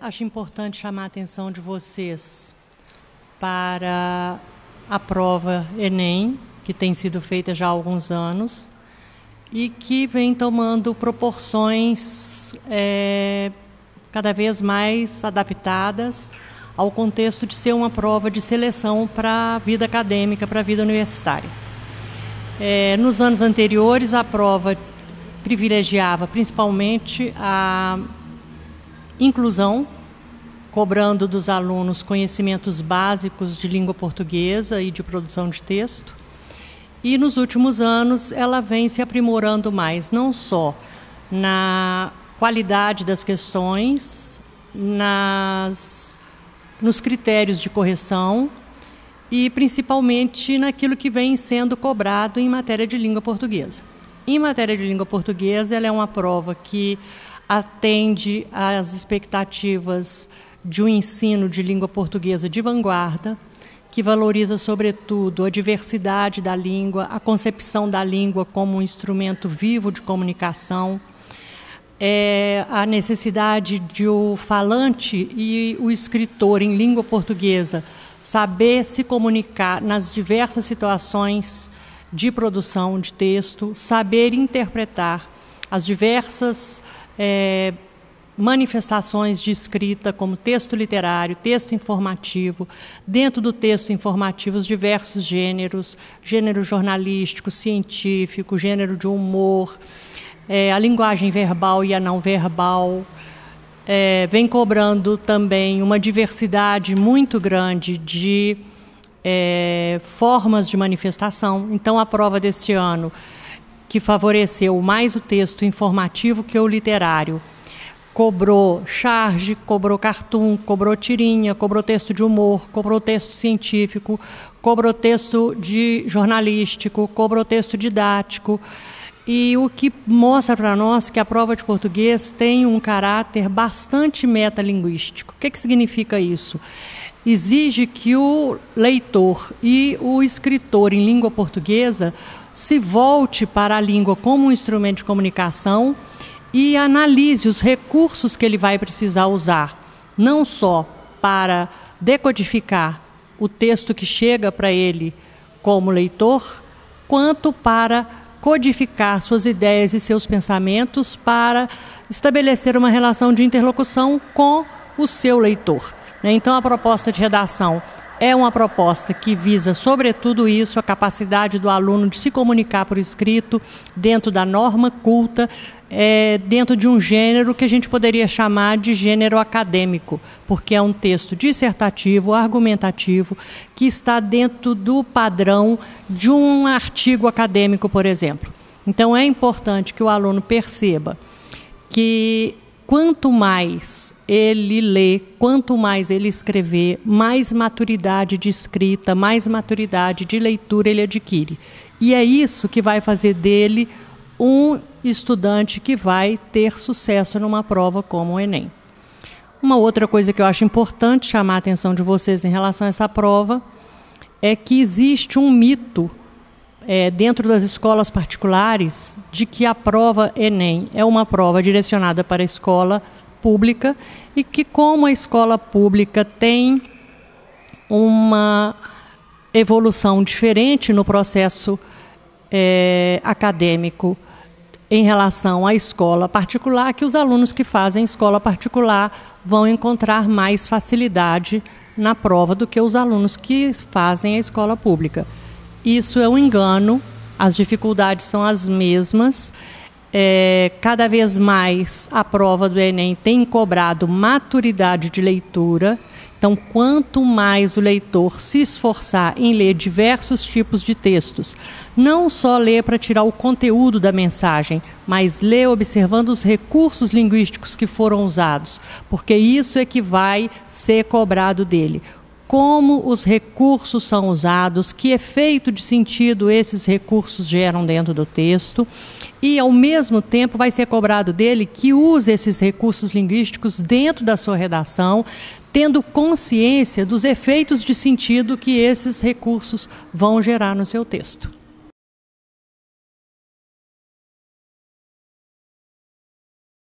acho importante chamar a atenção de vocês para a prova Enem, que tem sido feita já há alguns anos e que vem tomando proporções é, cada vez mais adaptadas ao contexto de ser uma prova de seleção para a vida acadêmica, para a vida universitária. É, nos anos anteriores, a prova privilegiava principalmente a inclusão, cobrando dos alunos conhecimentos básicos de língua portuguesa e de produção de texto. E nos últimos anos ela vem se aprimorando mais, não só na qualidade das questões, nas, nos critérios de correção e principalmente naquilo que vem sendo cobrado em matéria de língua portuguesa. Em matéria de língua portuguesa, ela é uma prova que atende às expectativas de um ensino de língua portuguesa de vanguarda, que valoriza, sobretudo, a diversidade da língua, a concepção da língua como um instrumento vivo de comunicação, é, a necessidade de o falante e o escritor em língua portuguesa saber se comunicar nas diversas situações de produção de texto, saber interpretar as diversas é, manifestações de escrita, como texto literário, texto informativo, dentro do texto informativo, os diversos gêneros, gênero jornalístico, científico, gênero de humor, é, a linguagem verbal e a não verbal. É, vem cobrando também uma diversidade muito grande de é, formas de manifestação. Então, a prova deste ano, que favoreceu mais o texto informativo que o literário, cobrou charge, cobrou cartoon, cobrou tirinha, cobrou texto de humor, cobrou texto científico, cobrou texto de jornalístico, cobrou texto didático. E o que mostra para nós que a prova de português tem um caráter bastante metalinguístico. O que, que significa isso? exige que o leitor e o escritor em língua portuguesa se volte para a língua como um instrumento de comunicação e analise os recursos que ele vai precisar usar, não só para decodificar o texto que chega para ele como leitor, quanto para codificar suas ideias e seus pensamentos para estabelecer uma relação de interlocução com o seu leitor. Né? Então, a proposta de redação é uma proposta que visa, sobretudo, isso, a capacidade do aluno de se comunicar por escrito dentro da norma culta, é, dentro de um gênero que a gente poderia chamar de gênero acadêmico, porque é um texto dissertativo, argumentativo, que está dentro do padrão de um artigo acadêmico, por exemplo. Então, é importante que o aluno perceba que quanto mais ele lê, quanto mais ele escrever, mais maturidade de escrita, mais maturidade de leitura ele adquire. E é isso que vai fazer dele um estudante que vai ter sucesso numa prova como o Enem. Uma outra coisa que eu acho importante chamar a atenção de vocês em relação a essa prova é que existe um mito é, dentro das escolas particulares de que a prova Enem é uma prova direcionada para a escola pública e que, como a escola pública tem uma evolução diferente no processo é, acadêmico em relação à escola particular, que os alunos que fazem escola particular vão encontrar mais facilidade na prova do que os alunos que fazem a escola pública. Isso é um engano, as dificuldades são as mesmas. É, cada vez mais a prova do Enem tem cobrado maturidade de leitura. Então, quanto mais o leitor se esforçar em ler diversos tipos de textos, não só ler para tirar o conteúdo da mensagem, mas ler observando os recursos linguísticos que foram usados, porque isso é que vai ser cobrado dele como os recursos são usados, que efeito de sentido esses recursos geram dentro do texto, e ao mesmo tempo vai ser cobrado dele que use esses recursos linguísticos dentro da sua redação, tendo consciência dos efeitos de sentido que esses recursos vão gerar no seu texto.